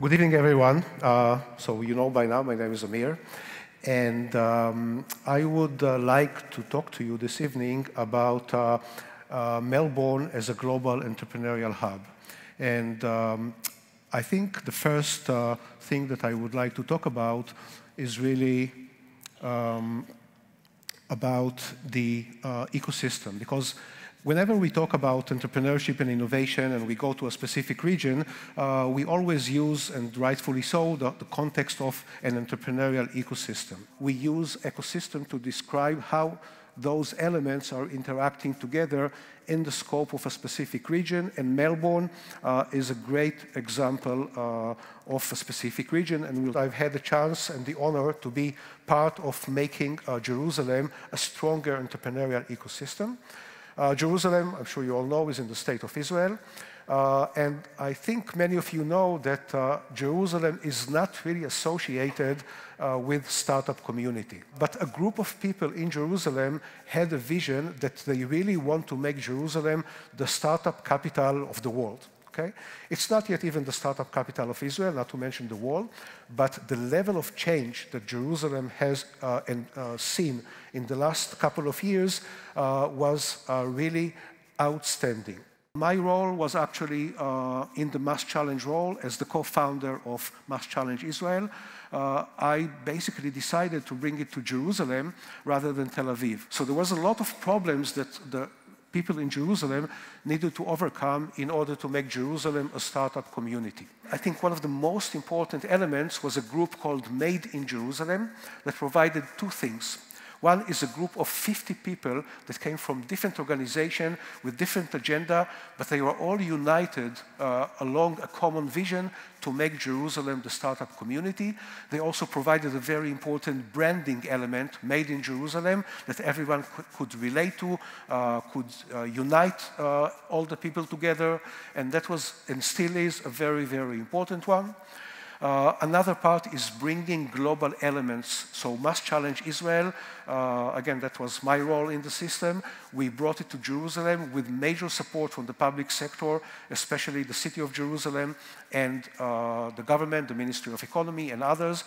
Good evening, everyone. Uh, so you know by now, my name is Amir. And um, I would uh, like to talk to you this evening about uh, uh Melbourne as a global entrepreneurial hub. And um, I think the first uh, thing that I would like to talk about is really um, about the uh, ecosystem, because Whenever we talk about entrepreneurship and innovation and we go to a specific region, uh, we always use, and rightfully so, the, the, context of an entrepreneurial ecosystem. We use ecosystem to describe how those elements are interacting together in the scope of a specific region, and Melbourne uh, is a great example uh, of a specific region, and I've had the chance and the honor to be part of making uh, Jerusalem a stronger entrepreneurial ecosystem. Uh, Jerusalem, I'm sure you all know, is in the state of Israel. Uh, and I think many of you know that uh, Jerusalem is not really associated uh, with startup community. But a group of people in Jerusalem had a vision that they really want to make Jerusalem the startup capital of the world. Okay? It's not yet even the startup capital of Israel, not to mention the wall, but the level of change that Jerusalem has uh, and, uh, seen in the last couple of years uh, was uh, really outstanding. My role was actually uh, in the MassChallenge role as the co-founder of MassChallenge Israel. Uh, I basically decided to bring it to Jerusalem rather than Tel Aviv. So there was a lot of problems that the people in Jerusalem needed to overcome in order to make Jerusalem a startup community. I think one of the most important elements was a group called Made in Jerusalem that provided two things. One is a group of 50 people that came from different organizations with different agenda, but they were all united uh, along a common vision to make Jerusalem the startup community. They also provided a very important branding element made in Jerusalem that everyone could relate to, uh, could uh, unite uh, all the people together, and that was and still is a very, very important one. Uh, another part is bringing global elements. So MassChallenge Israel, uh, again, that was my role in the system. We brought it to Jerusalem with major support from the public sector, especially the city of Jerusalem and uh, the government, the Ministry of Economy and others.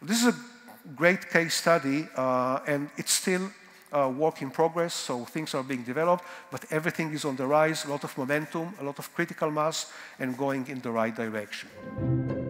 This is a great case study uh, and it's still a work in progress, so things are being developed, but everything is on the rise, a lot of momentum, a lot of critical mass, and going in the right direction.